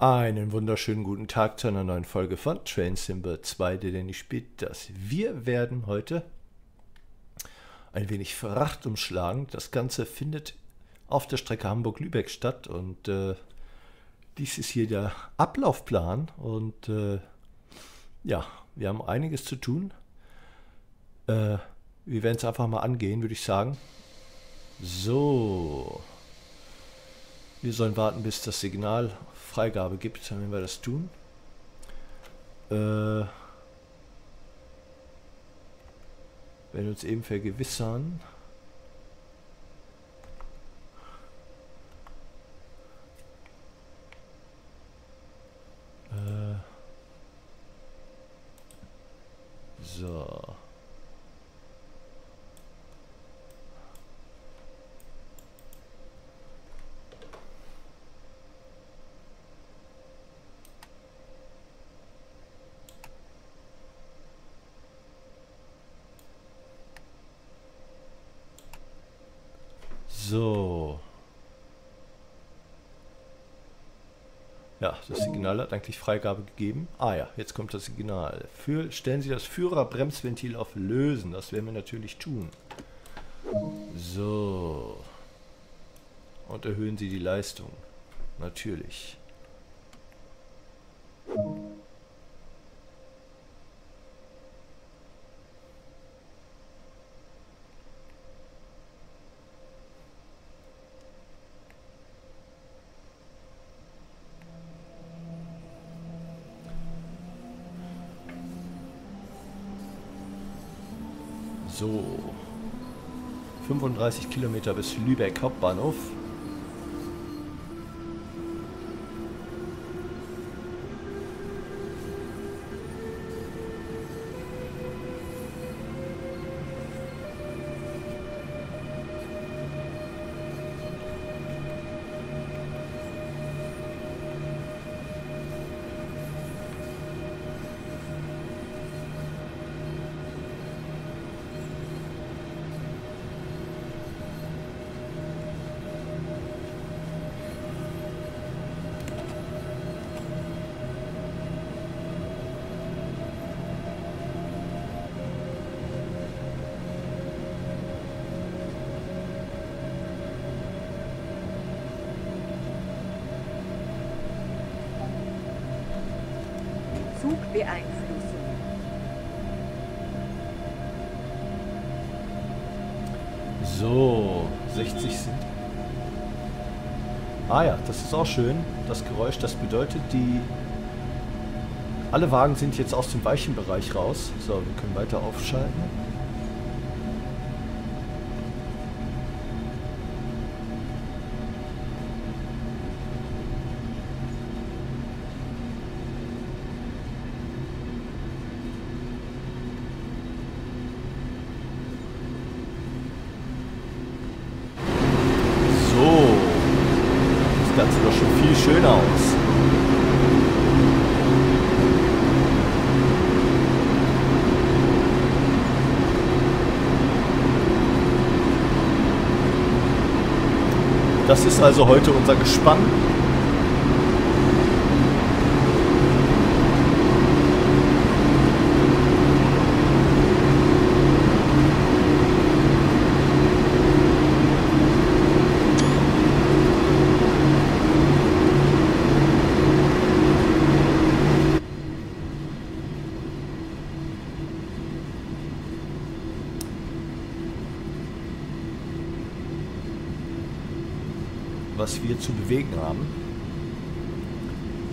Einen wunderschönen guten Tag zu einer neuen Folge von Train Simple 2, der nicht spielt das. Wir werden heute ein wenig Fracht umschlagen. Das Ganze findet auf der Strecke Hamburg-Lübeck statt und äh, dies ist hier der Ablaufplan und äh, ja, wir haben einiges zu tun. Äh, wir werden es einfach mal angehen, würde ich sagen. So. Wir sollen warten, bis das Signal Freigabe gibt, wenn wir das tun. Äh, werden uns eben vergewissern. Äh, so. So. Ja, das Signal hat eigentlich Freigabe gegeben. Ah ja, jetzt kommt das Signal. Für, stellen Sie das Führerbremsventil auf Lösen. Das werden wir natürlich tun. So. Und erhöhen Sie die Leistung. Natürlich. 35 Kilometer bis Lübeck Hauptbahnhof. So, 60 sind. Ah ja, das ist auch schön. Das Geräusch, das bedeutet, die alle Wagen sind jetzt aus dem weichen Bereich raus. So, wir können weiter aufschalten. Ist also heute unser Gespann. was wir zu bewegen haben.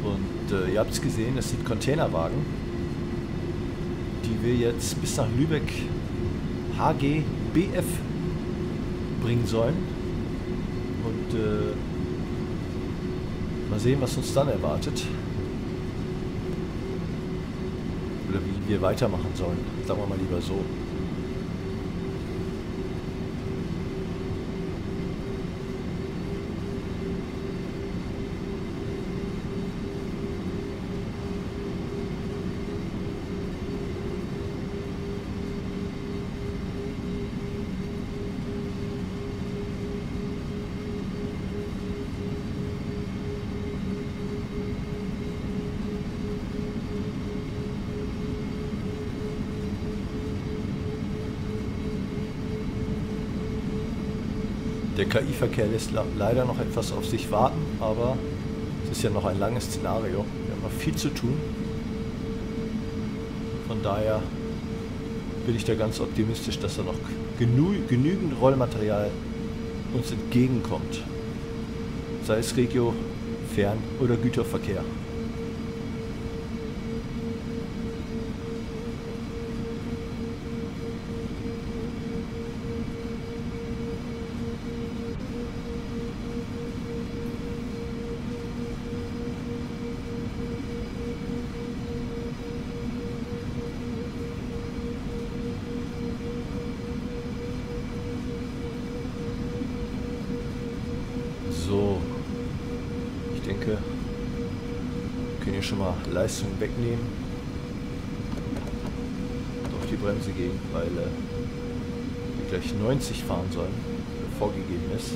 Und äh, ihr habt es gesehen, es sind Containerwagen, die wir jetzt bis nach Lübeck HGBF bringen sollen. Und äh, mal sehen, was uns dann erwartet. Oder wie wir weitermachen sollen. Sagen wir mal lieber so. Der KI-Verkehr lässt leider noch etwas auf sich warten, aber es ist ja noch ein langes Szenario. Wir haben noch viel zu tun. Von daher bin ich da ganz optimistisch, dass da noch genü genügend Rollmaterial uns entgegenkommt. Sei es Regio, Fern- oder Güterverkehr. Leistung wegnehmen. Auf die Bremse gehen, weil äh, wir gleich 90 fahren sollen, vorgegeben ist.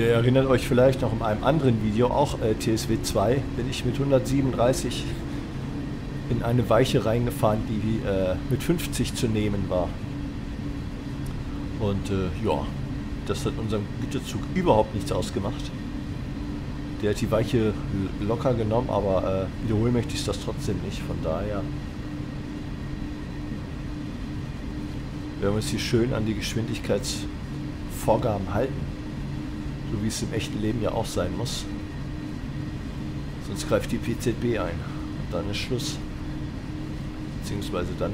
Ihr erinnert euch vielleicht noch in einem anderen Video, auch äh, TSW 2, bin ich mit 137 in eine Weiche reingefahren, die äh, mit 50 zu nehmen war. Und äh, ja, das hat unserem Güterzug überhaupt nichts ausgemacht. Der hat die Weiche locker genommen, aber äh, wiederholen möchte ich das trotzdem nicht. Von daher wir uns hier schön an die Geschwindigkeitsvorgaben halten. Wie es im echten Leben ja auch sein muss. Sonst greift die PZB ein. Und dann ist Schluss. Beziehungsweise dann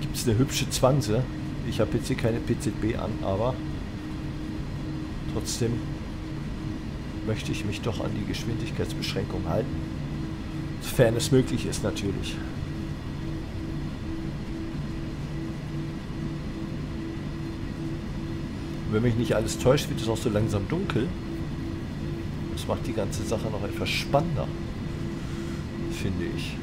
gibt es eine hübsche Zwanze. Ich habe jetzt hier keine PZB an, aber trotzdem möchte ich mich doch an die Geschwindigkeitsbeschränkung halten. Sofern es möglich ist natürlich. Wenn mich nicht alles täuscht, wird es auch so langsam dunkel. Das macht die ganze Sache noch etwas spannender, finde ich.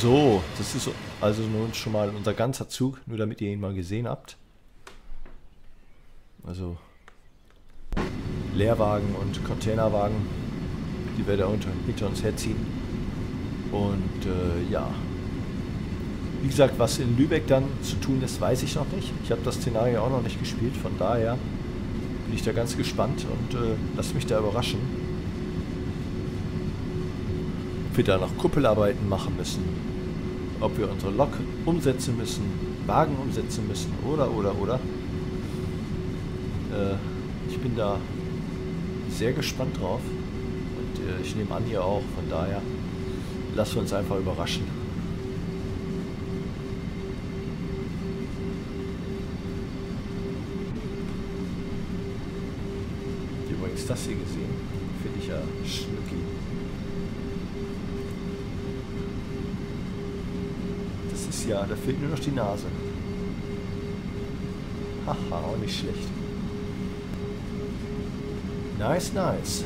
So, das ist also nun schon mal unser ganzer Zug, nur damit ihr ihn mal gesehen habt. Also Leerwagen und Containerwagen, die wir da hinter uns herziehen. Und äh, ja, wie gesagt, was in Lübeck dann zu tun ist, weiß ich noch nicht. Ich habe das Szenario auch noch nicht gespielt, von daher bin ich da ganz gespannt und äh, lasst mich da überraschen. Ob wir da noch Kuppelarbeiten machen müssen, ob wir unsere Lok umsetzen müssen, Wagen umsetzen müssen oder, oder, oder. Äh, ich bin da sehr gespannt drauf und äh, ich nehme an, ihr auch. Von daher lassen wir uns einfach überraschen. Übrigens das hier gesehen, finde ich ja schnucki. Ja, da fehlt nur noch die Nase. Haha, auch nicht schlecht. Nice, nice.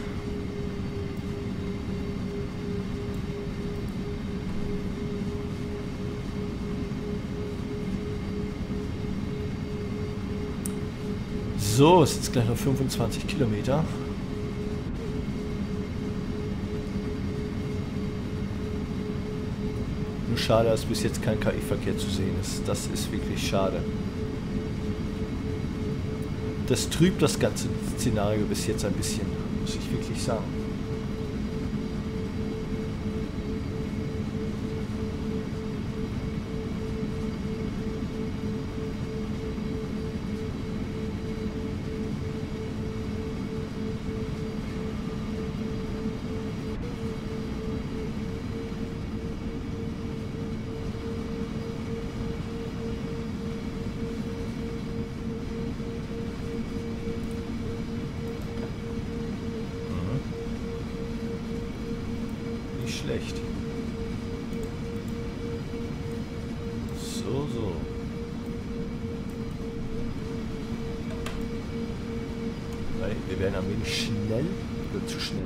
So, es sind gleich noch 25 Kilometer. Schade, dass bis jetzt kein KI-Verkehr zu sehen ist. Das ist wirklich schade. Das trübt das ganze Szenario bis jetzt ein bisschen, muss ich wirklich sagen. Wir werden ein wenig schnell oder zu schnell.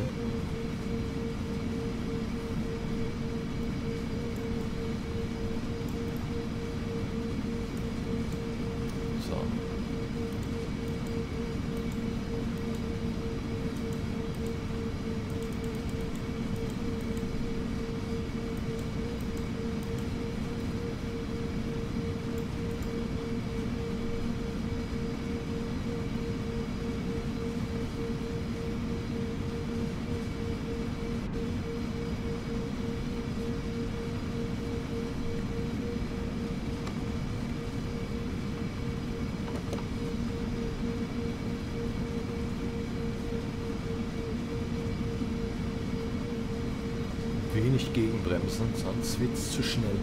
Gegenbremsen, sonst wird es zu schnell.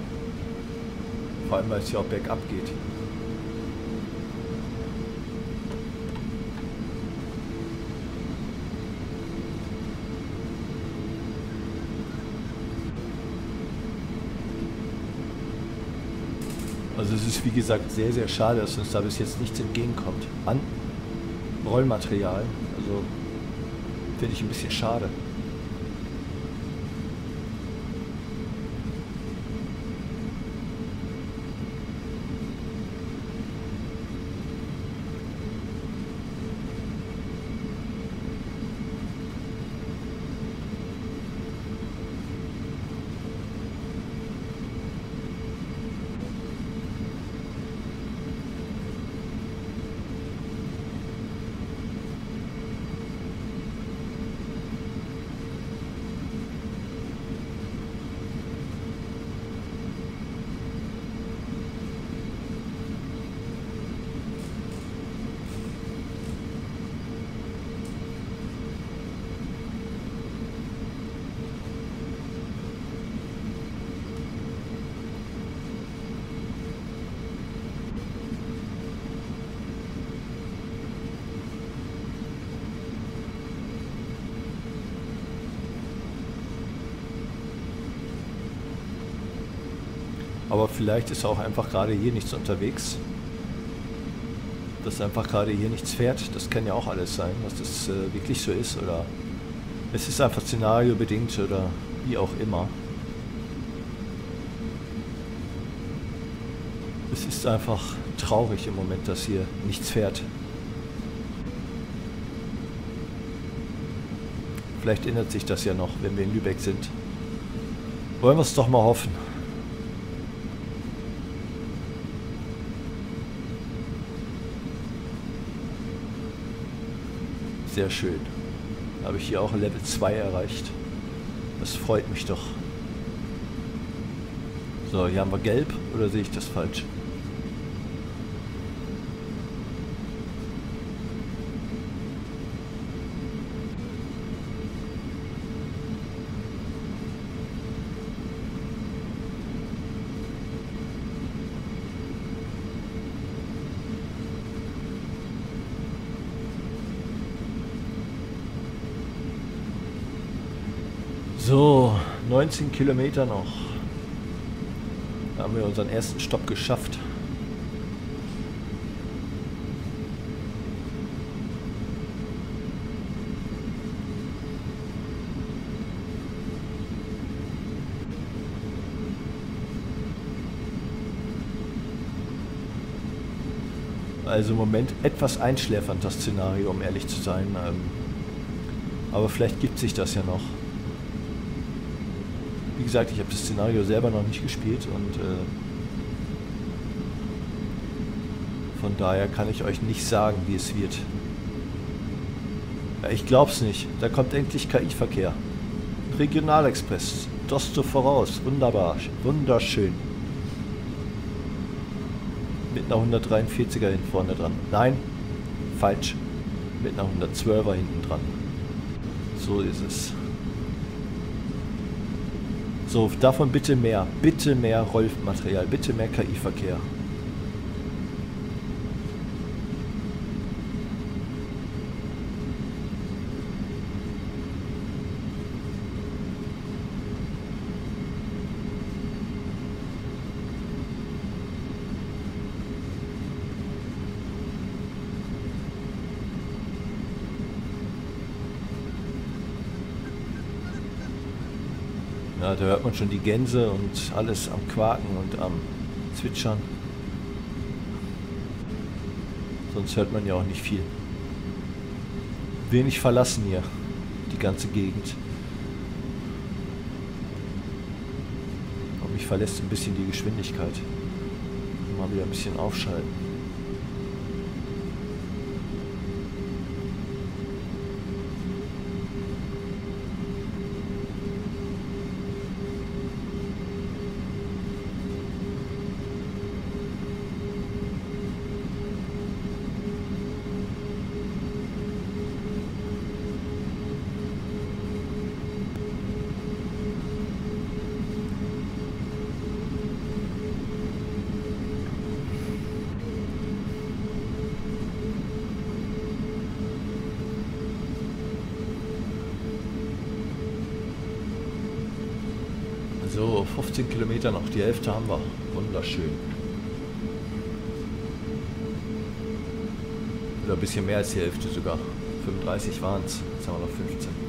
Vor allem, weil es ja auch bergab geht. Also es ist wie gesagt sehr, sehr schade, dass uns da bis jetzt nichts entgegenkommt. An Rollmaterial. Also finde ich ein bisschen schade. Aber vielleicht ist auch einfach gerade hier nichts unterwegs. Dass einfach gerade hier nichts fährt. Das kann ja auch alles sein, dass das äh, wirklich so ist. Oder es ist einfach szenariobedingt oder wie auch immer. Es ist einfach traurig im Moment, dass hier nichts fährt. Vielleicht ändert sich das ja noch, wenn wir in Lübeck sind. Wollen wir es doch mal hoffen. Sehr schön. Habe ich hier auch Level 2 erreicht. Das freut mich doch. So, hier haben wir gelb oder sehe ich das falsch? So, 19 Kilometer noch. Da haben wir unseren ersten Stopp geschafft. Also im Moment etwas einschläfernd das Szenario, um ehrlich zu sein. Ähm, aber vielleicht gibt sich das ja noch. Wie gesagt, ich habe das Szenario selber noch nicht gespielt und äh, von daher kann ich euch nicht sagen, wie es wird. Ja, ich glaub's nicht. Da kommt endlich KI-Verkehr. Regionalexpress. Dosto voraus. Wunderbar. Wunderschön. Mit einer 143er hinten vorne dran. Nein, falsch. Mit einer 112er hinten dran. So ist es. So, davon bitte mehr. Bitte mehr Rollmaterial. Bitte mehr KI-Verkehr. Da hört man schon die Gänse und alles am Quaken und am Zwitschern. Sonst hört man ja auch nicht viel. Wenig verlassen hier, die ganze Gegend. Und mich verlässt ein bisschen die Geschwindigkeit. Mal wieder ein bisschen aufschalten. So, 15 Kilometer noch, die Hälfte haben wir. Wunderschön. Oder ein bisschen mehr als die Hälfte sogar. 35 waren es, jetzt haben wir noch 15.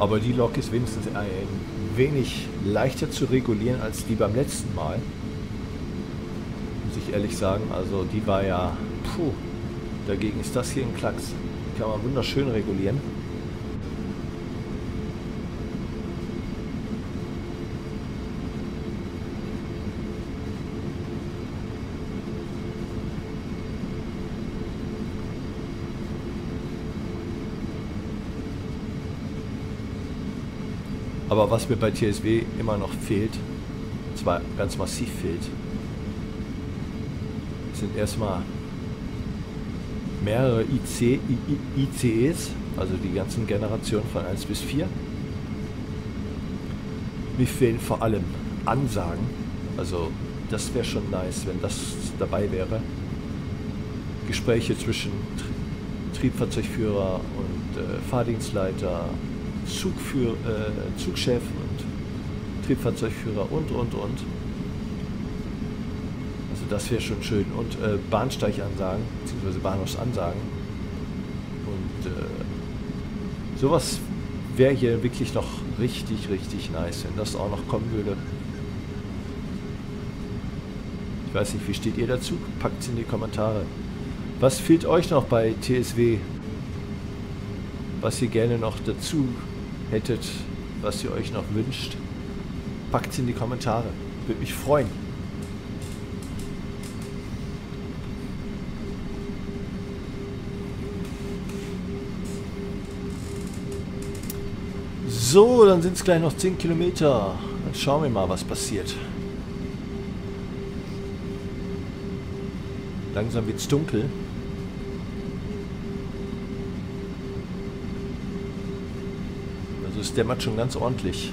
Aber die Lok ist wenigstens ein wenig leichter zu regulieren als die beim letzten Mal. Muss ich ehrlich sagen. Also die war ja... Puh, dagegen ist das hier ein Klacks. Die kann man wunderschön regulieren. Aber was mir bei TSW immer noch fehlt, und zwar ganz massiv fehlt, sind erstmal mehrere IC, ICEs, also die ganzen Generationen von 1 bis 4. Mir fehlen vor allem Ansagen, also das wäre schon nice, wenn das dabei wäre. Gespräche zwischen Triebfahrzeugführer und äh, Fahrdienstleiter, Zugführ, äh, Zugchef und Triebfahrzeugführer und, und, und. Also das wäre schon schön. Und äh, Bahnsteichansagen, beziehungsweise Bahnhofsansagen. Und äh, sowas wäre hier wirklich noch richtig, richtig nice, wenn das auch noch kommen würde. Ich weiß nicht, wie steht ihr dazu? Packt es in die Kommentare. Was fehlt euch noch bei TSW? Was ihr gerne noch dazu hättet, was ihr euch noch wünscht, packt es in die Kommentare. Würde mich freuen. So, dann sind es gleich noch 10 Kilometer. Dann schauen wir mal, was passiert. Langsam wird es dunkel. Es dämmert schon ganz ordentlich.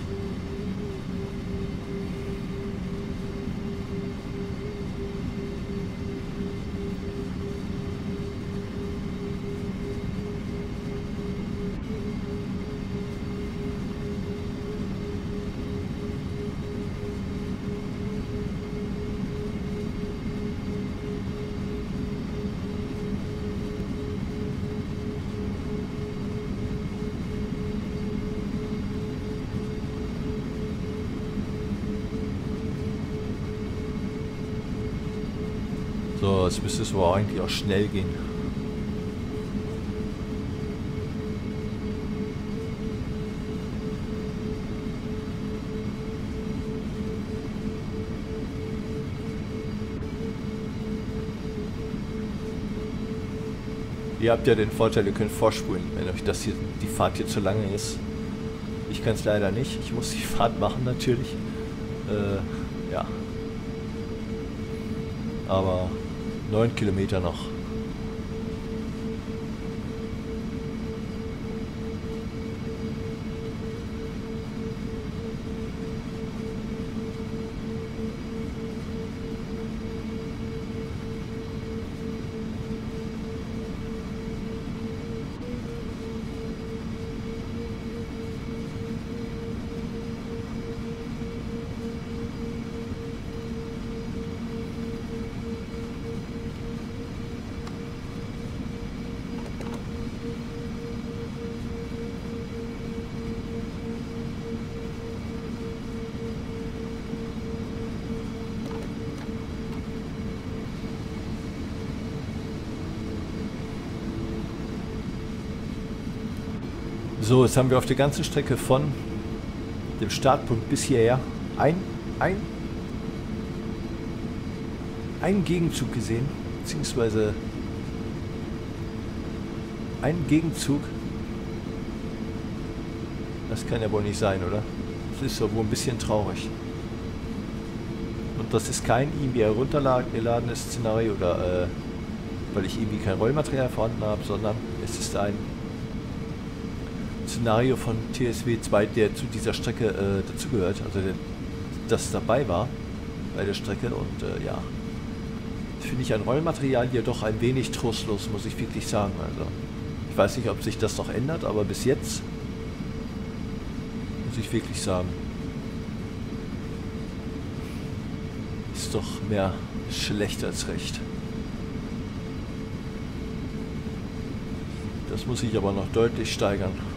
So, jetzt müsste es aber eigentlich auch schnell gehen. Ihr habt ja den Vorteil, ihr könnt vorspulen, wenn euch das hier, die Fahrt hier zu lange ist. Ich kann es leider nicht. Ich muss die Fahrt machen natürlich. Äh, ja. Aber 9 Kilometer noch. So, jetzt haben wir auf der ganzen Strecke von dem Startpunkt bis hierher ein, ein, einen Gegenzug gesehen, beziehungsweise einen Gegenzug. Das kann ja wohl nicht sein, oder? Das ist doch wohl ein bisschen traurig. Und das ist kein irgendwie heruntergeladenes Szenario oder äh, weil ich irgendwie kein Rollmaterial vorhanden habe, sondern es ist ein Szenario von TSW 2, der zu dieser Strecke äh, dazugehört, also der, das dabei war bei der Strecke und äh, ja, finde ich ein Rollmaterial hier doch ein wenig trostlos, muss ich wirklich sagen. Also ich weiß nicht, ob sich das noch ändert, aber bis jetzt muss ich wirklich sagen, ist doch mehr schlecht als recht. Das muss ich aber noch deutlich steigern.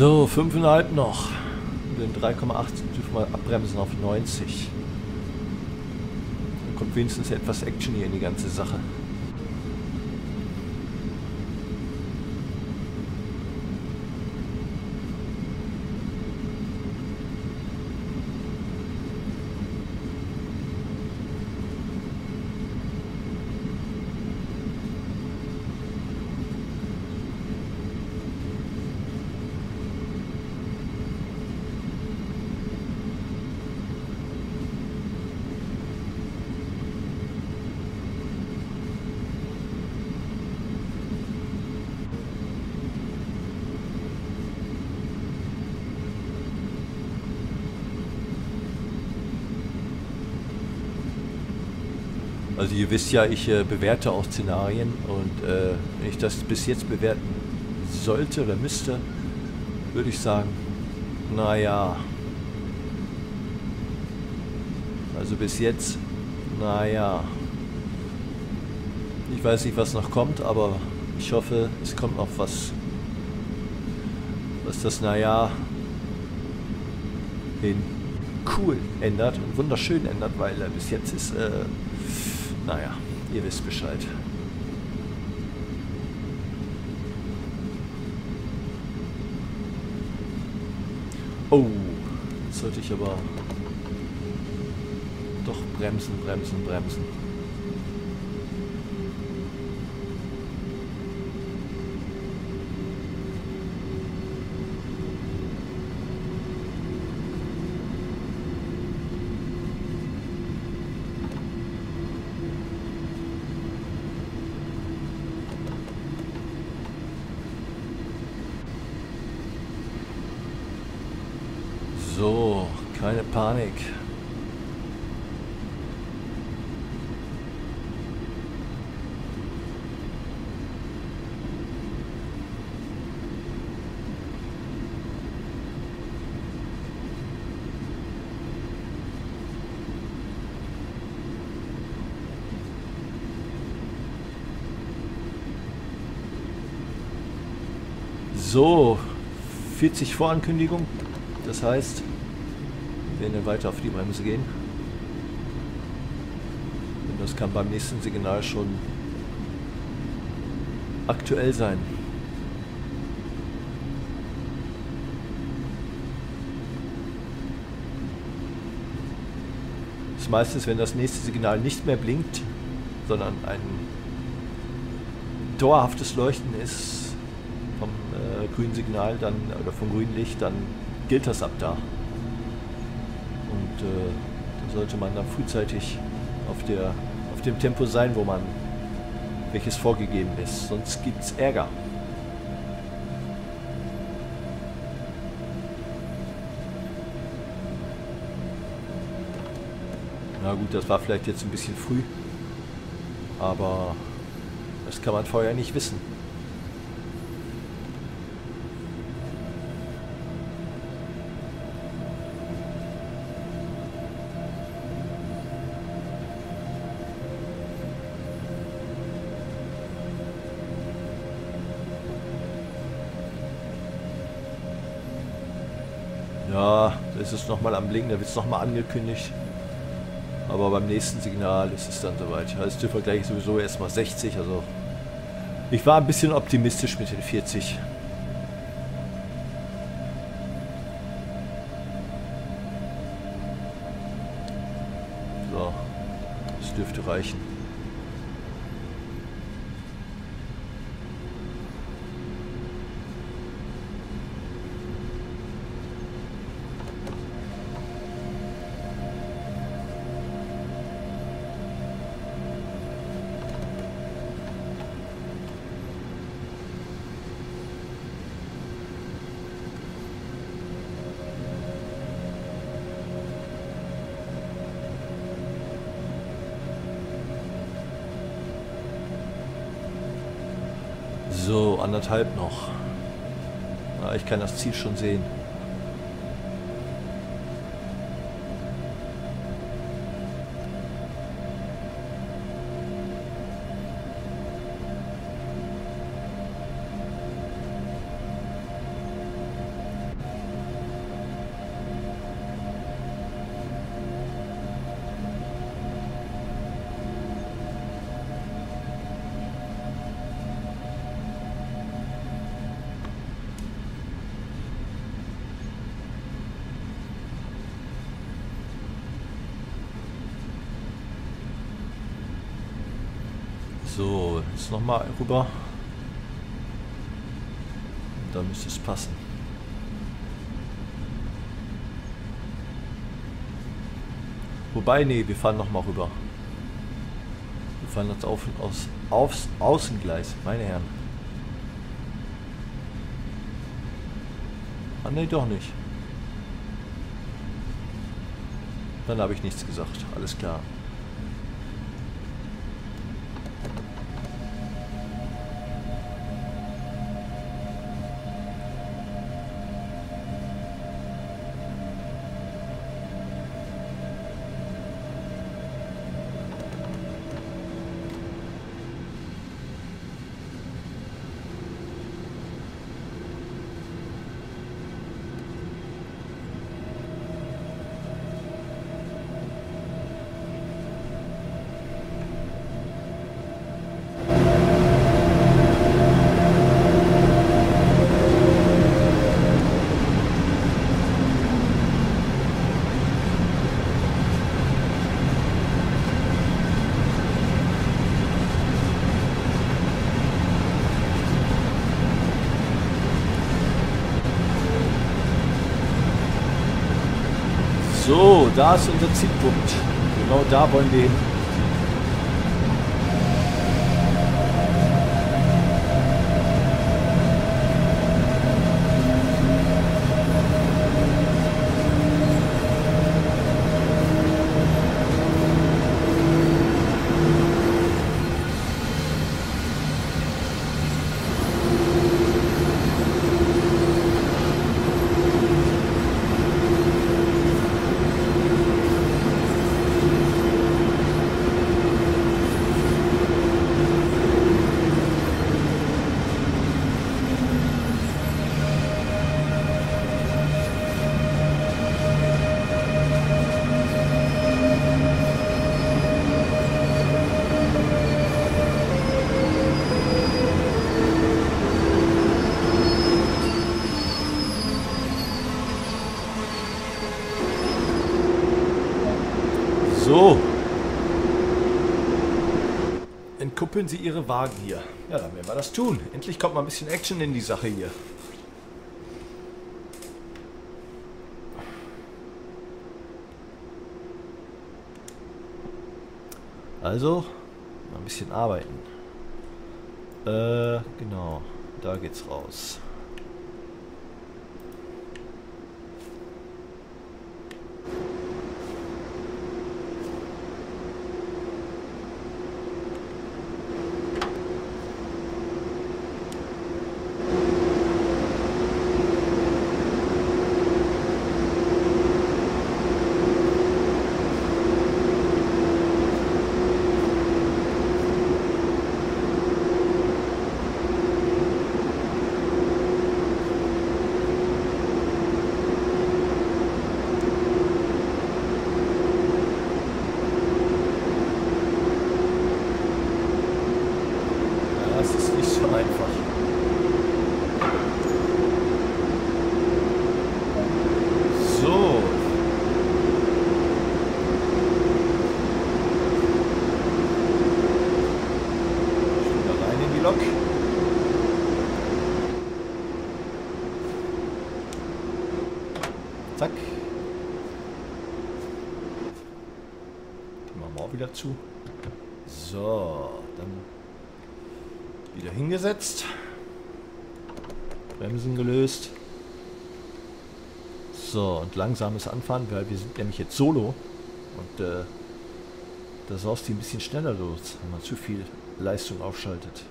So, 5,5 noch. Den 3,8 dürfen wir abbremsen auf 90. Dann kommt wenigstens etwas Action hier in die ganze Sache. Also ihr wisst ja, ich äh, bewerte auch Szenarien und äh, wenn ich das bis jetzt bewerten sollte oder müsste, würde ich sagen, naja. Also bis jetzt, naja. Ich weiß nicht, was noch kommt, aber ich hoffe, es kommt noch was, was das naja in cool ändert und wunderschön ändert, weil äh, bis jetzt ist äh, naja, ihr wisst Bescheid. Oh, jetzt sollte ich aber doch bremsen, bremsen, bremsen. So, keine Panik. So, 40 Vorankündigung. Das heißt, wir werden weiter auf die Bremse gehen. Und das kann beim nächsten Signal schon aktuell sein. Das ist, wenn das nächste Signal nicht mehr blinkt, sondern ein dauerhaftes Leuchten ist grünen Signal dann oder vom grünen Licht, dann gilt das ab da. Und äh, da sollte man dann frühzeitig auf, der, auf dem Tempo sein, wo man welches vorgegeben ist. Sonst gibt es Ärger. Na gut, das war vielleicht jetzt ein bisschen früh. Aber das kann man vorher nicht wissen. Ist es nochmal am Blinken, da wird es nochmal angekündigt. Aber beim nächsten Signal ist es dann soweit. Ist der Vergleich sowieso erstmal 60, also ich war ein bisschen optimistisch mit den 40. So, das dürfte reichen. So, anderthalb noch. Ja, ich kann das Ziel schon sehen. Jetzt nochmal rüber. Da müsste es passen. Wobei, nee, wir fahren nochmal rüber. Wir fahren jetzt auf und aus, aufs Außengleis, meine Herren. Ah, nee, doch nicht. Dann habe ich nichts gesagt. Alles klar. Da ist unser Zielpunkt. Genau da wollen wir hin. So. Entkuppeln Sie Ihre Wagen hier. Ja, dann werden wir das tun. Endlich kommt mal ein bisschen Action in die Sache hier. Also, mal ein bisschen arbeiten. Äh, genau. Da geht's raus. Wir wieder zu. So, dann wieder hingesetzt. Bremsen gelöst. So, und langsames Anfahren, weil wir sind nämlich jetzt solo. Und äh, da saust die ein bisschen schneller los, wenn man zu viel Leistung aufschaltet.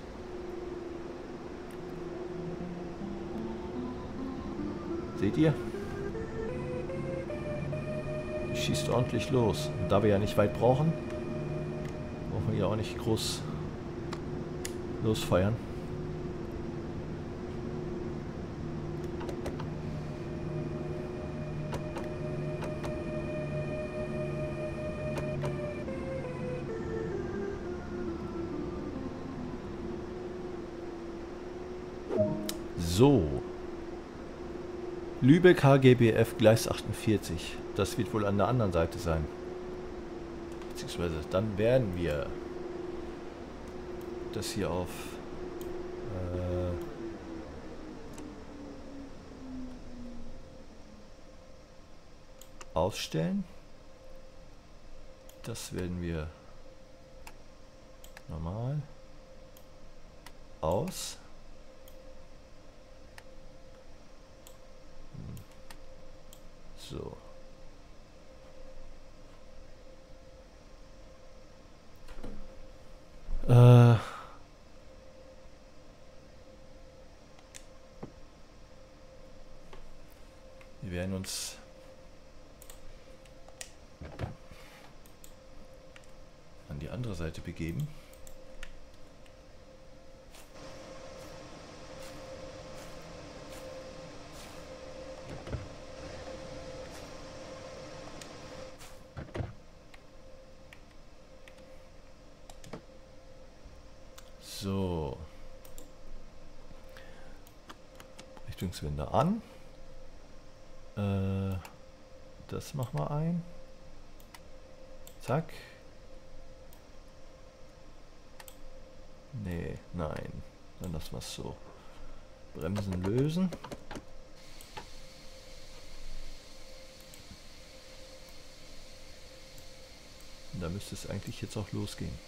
Seht ihr? Schießt ordentlich los. Und da wir ja nicht weit brauchen, brauchen wir ja auch nicht groß losfeuern. Lübeck HGBF Gleis 48. Das wird wohl an der anderen Seite sein. Beziehungsweise dann werden wir das hier auf äh, ausstellen. Das werden wir normal aus. So. Äh. Wir werden uns an die andere Seite begeben. So. Richtungswende an. Äh, das machen wir ein. Zack. Nee, nein. Dann lassen wir es so. Bremsen lösen. Da müsste es eigentlich jetzt auch losgehen.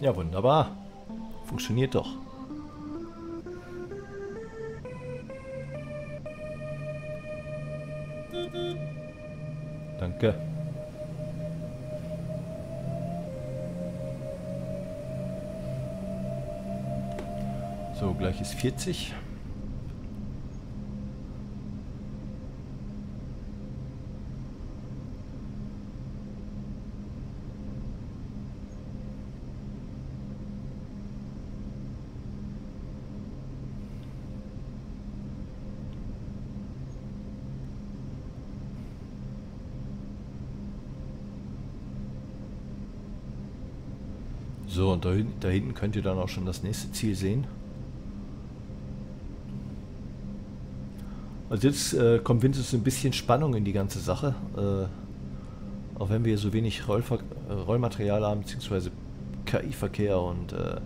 Ja, wunderbar. Funktioniert doch. Danke. So, gleich ist 40. So, und da, da hinten könnt ihr dann auch schon das nächste Ziel sehen. Also jetzt äh, kommt wenigstens ein bisschen Spannung in die ganze Sache. Äh, auch wenn wir so wenig Rollver äh, Rollmaterial haben, beziehungsweise KI-Verkehr und äh,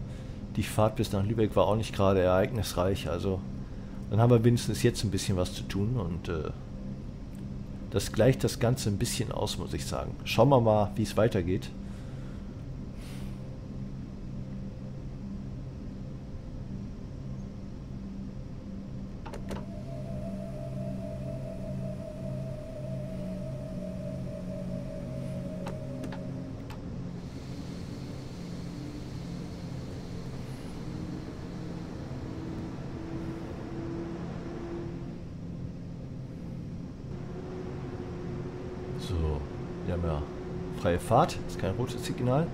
die Fahrt bis nach Lübeck war auch nicht gerade ereignisreich. Also dann haben wir wenigstens jetzt ein bisschen was zu tun und äh, das gleicht das Ganze ein bisschen aus, muss ich sagen. Schauen wir mal, wie es weitergeht. Fahrt, ist kein rotes Signal.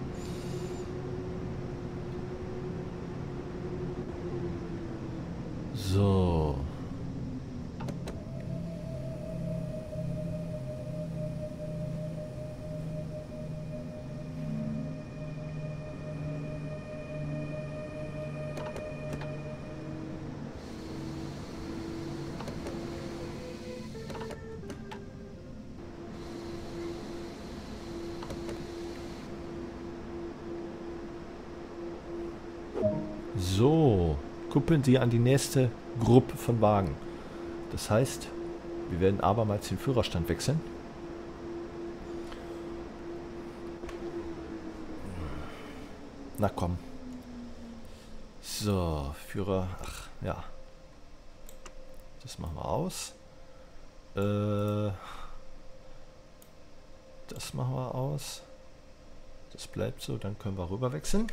So, kuppeln Sie an die nächste Gruppe von Wagen. Das heißt, wir werden abermals den Führerstand wechseln. Na komm. So, Führer, ach ja. Das machen wir aus. Äh, das machen wir aus. Das bleibt so, dann können wir rüber wechseln.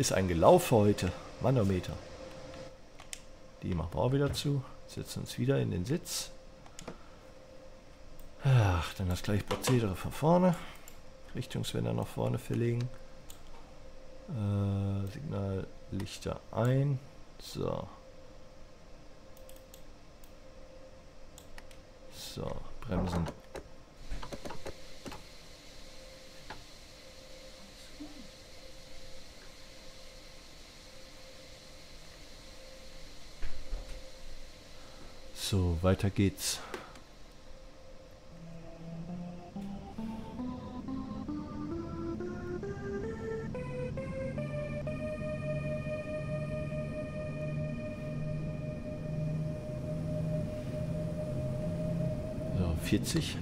Ist ein Gelaufe heute. Manometer. Die machen wir auch wieder zu. Setzen uns wieder in den Sitz. Ach, dann das gleiche Prozedere von vorne. Richtungswender nach vorne verlegen. Äh, Signallichter ein. So. So, bremsen. So, weiter geht's. 40.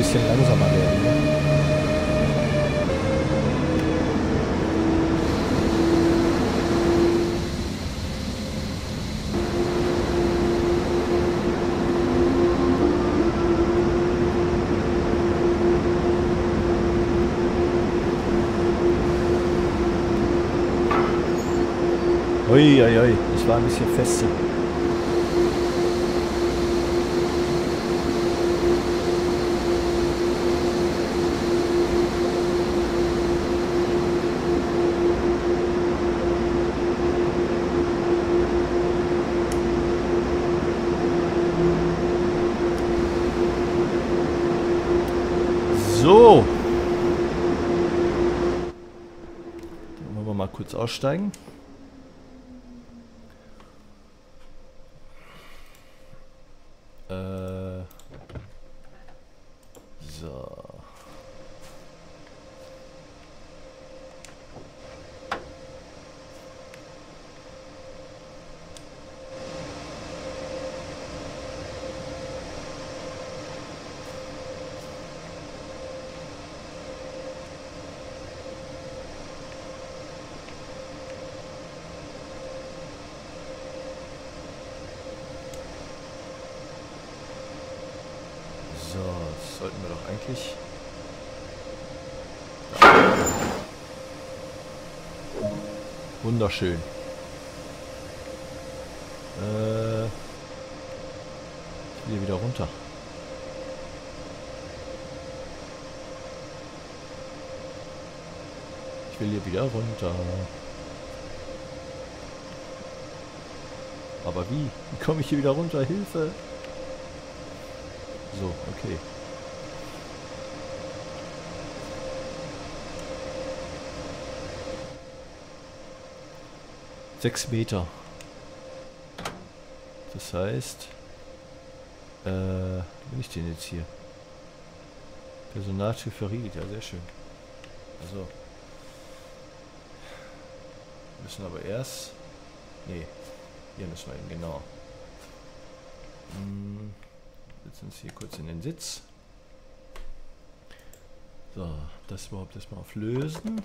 Ein bisschen langsamer werden. Ne? Ui, ui, ui, das war ein bisschen feste. So. Wollen wir mal kurz aussteigen. Äh. So. So, das sollten wir doch eigentlich. Wunderschön. Äh, ich will hier wieder runter. Ich will hier wieder runter. Aber wie? Wie komme ich hier wieder runter? Hilfe! So, okay. Sechs Meter. Das heißt, äh, bin ich denn jetzt hier? Personalschiff verriegelt, ja sehr schön. Also, müssen aber erst, nee, hier müssen wir hin, genau. Hm. Setzen uns hier kurz in den Sitz. So, das überhaupt erstmal auf Lösen.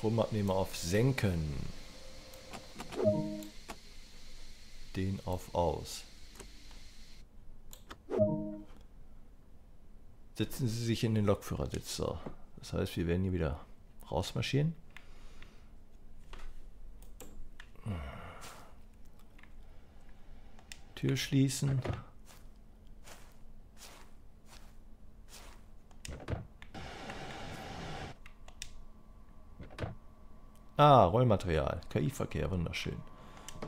Stromabnehmer auf Senken. Den auf Aus. Setzen Sie sich in den Lokführersitz. So. Das heißt, wir werden hier wieder rausmarschieren. Tür schließen. Ah, Rollmaterial. KI-Verkehr, wunderschön.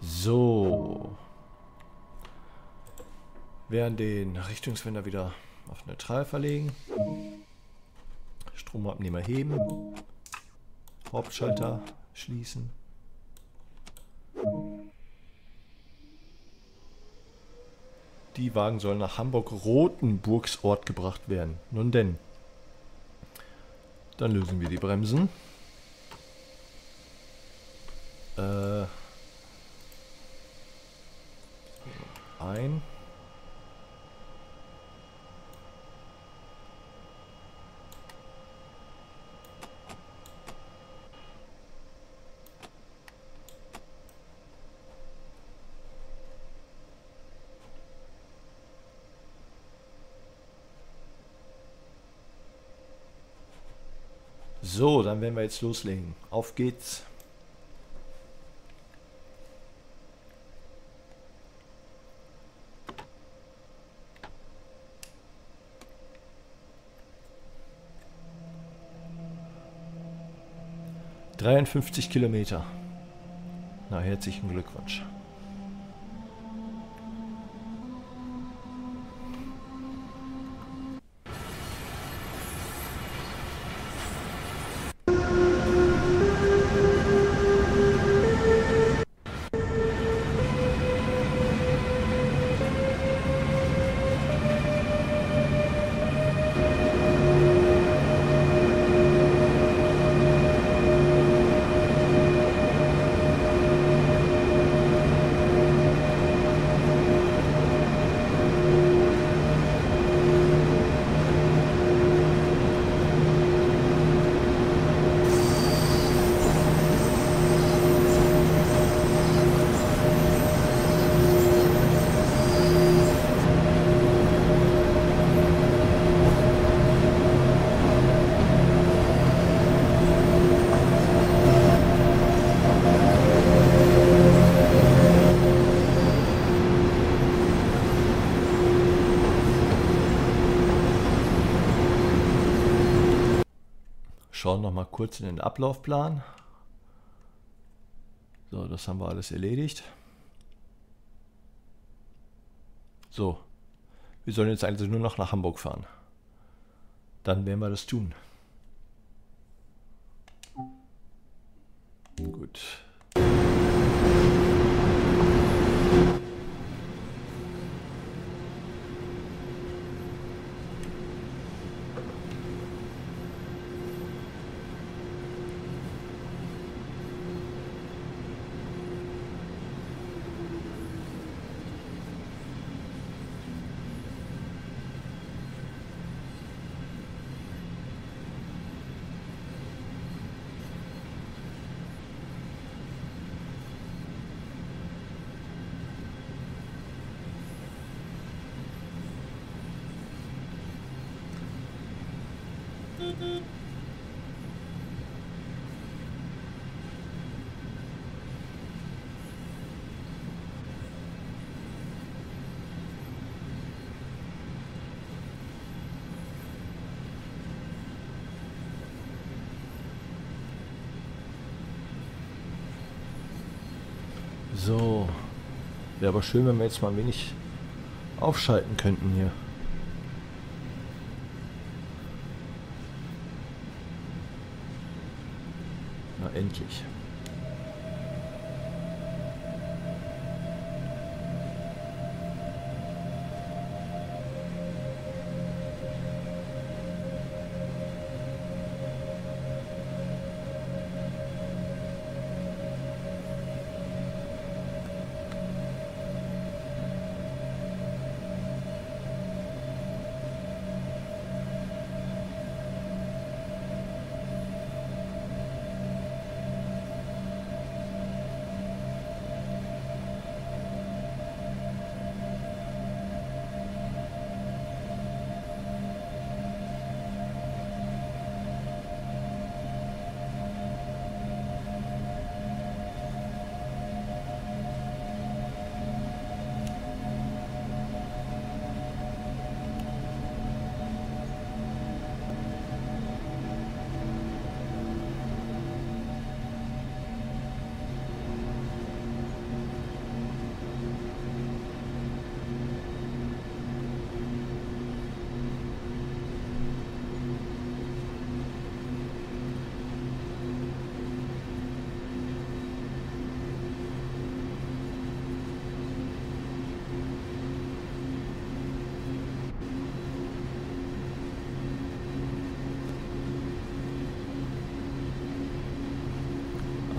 So. Werden den Richtungswender wieder auf neutral verlegen. Stromabnehmer heben. Hauptschalter schließen. Die Wagen sollen nach Hamburg-Rotenburgsort gebracht werden. Nun denn. Dann lösen wir die Bremsen. Äh, ein. So, dann werden wir jetzt loslegen. Auf geht's. Dreiundfünfzig Kilometer. Na, herzlichen Glückwunsch. Schauen noch mal kurz in den Ablaufplan. So, das haben wir alles erledigt. So, wir sollen jetzt also nur noch nach Hamburg fahren. Dann werden wir das tun. Gut. So. Wäre aber schön, wenn wir jetzt mal ein wenig aufschalten könnten hier. Na endlich.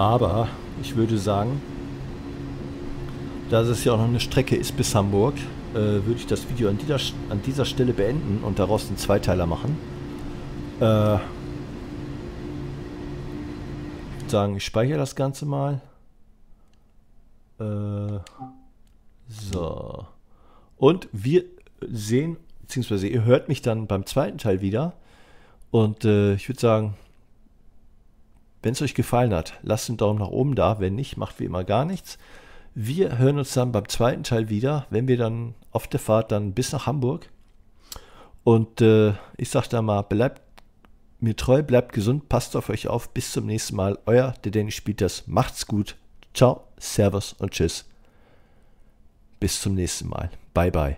Aber ich würde sagen, da es ja auch noch eine Strecke ist bis Hamburg, äh, würde ich das Video an dieser, an dieser Stelle beenden und daraus einen Zweiteiler machen. Äh, ich sagen, ich speichere das Ganze mal. Äh, so. Und wir sehen, beziehungsweise ihr hört mich dann beim zweiten Teil wieder. Und äh, ich würde sagen, wenn es euch gefallen hat, lasst einen Daumen nach oben da. Wenn nicht, macht wie immer gar nichts. Wir hören uns dann beim zweiten Teil wieder, wenn wir dann auf der Fahrt dann bis nach Hamburg. Und äh, ich sage da mal, bleibt mir treu, bleibt gesund, passt auf euch auf. Bis zum nächsten Mal. Euer der Danny spielt das. Macht's gut. Ciao, Servus und Tschüss. Bis zum nächsten Mal. Bye bye.